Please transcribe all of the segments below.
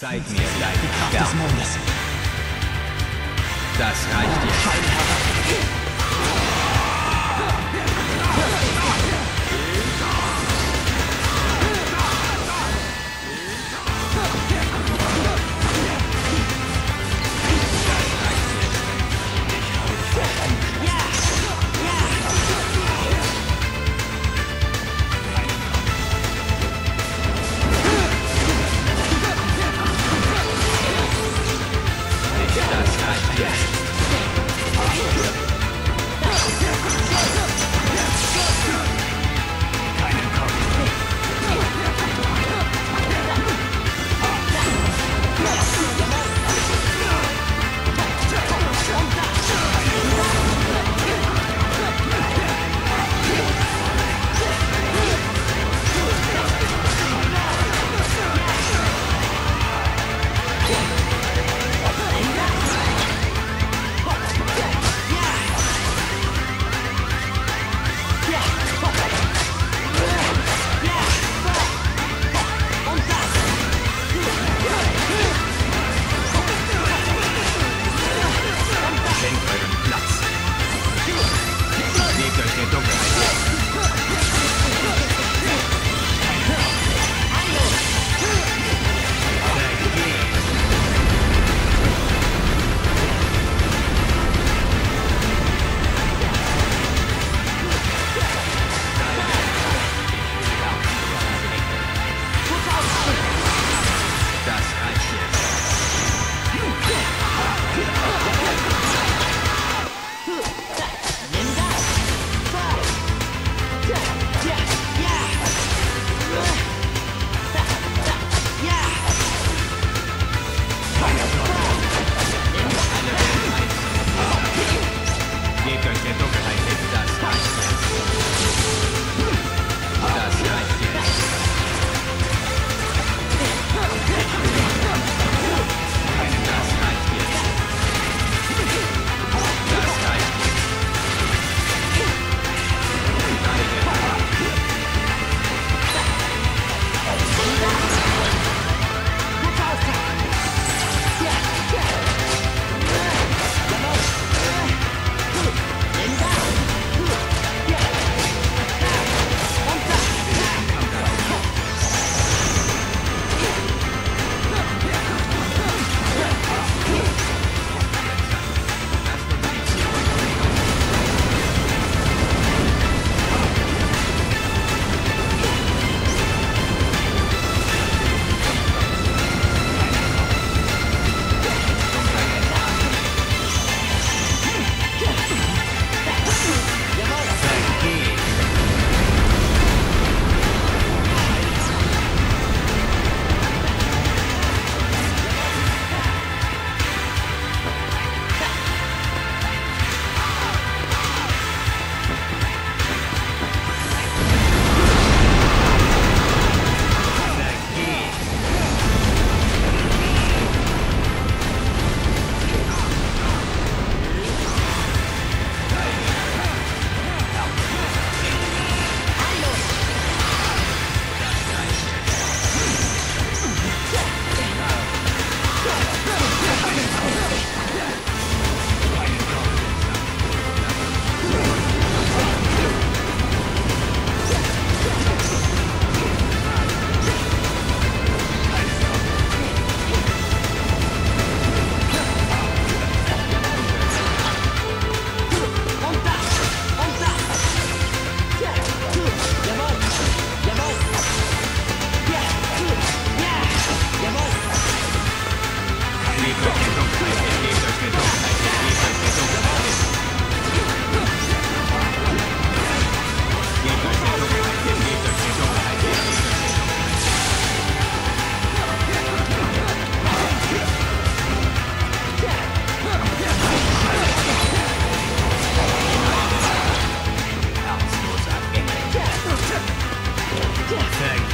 Zeig mir deine Kraft des. Mondes. Das reicht dir. Dir.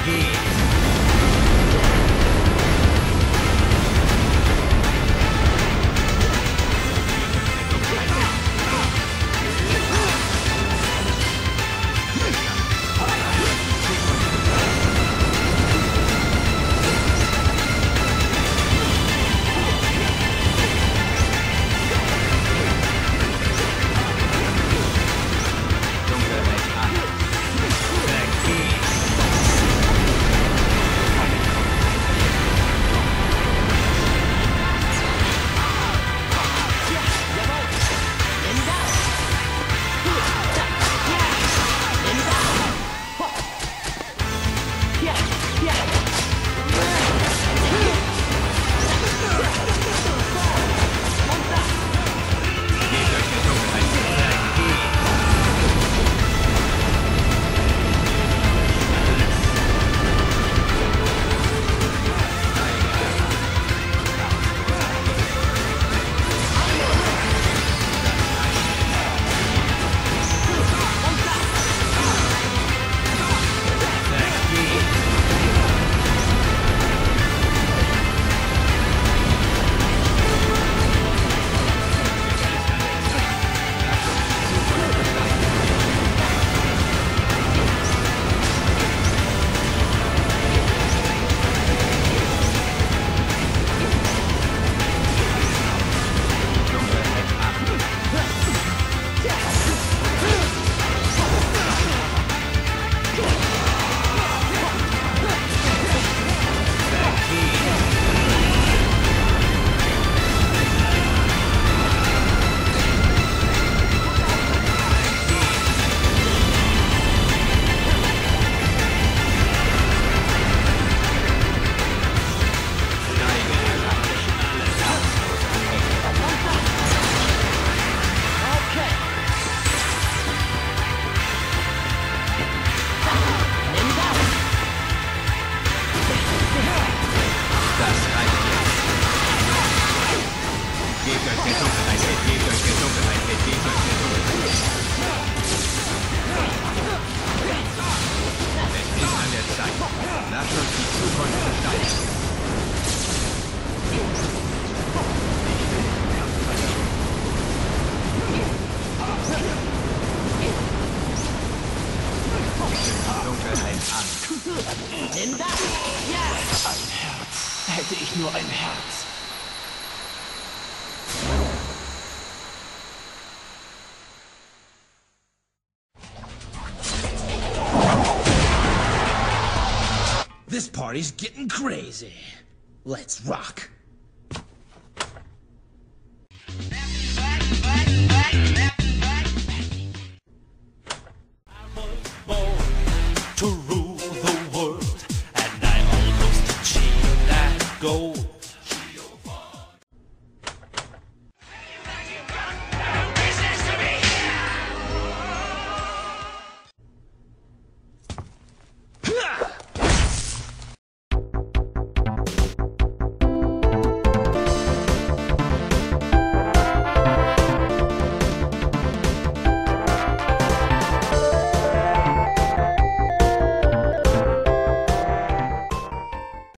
Ski. Nimm das! Ja! Ein Herz. Hätte ich nur ein Herz. This party's getting crazy. Let's rock. Back, back, back,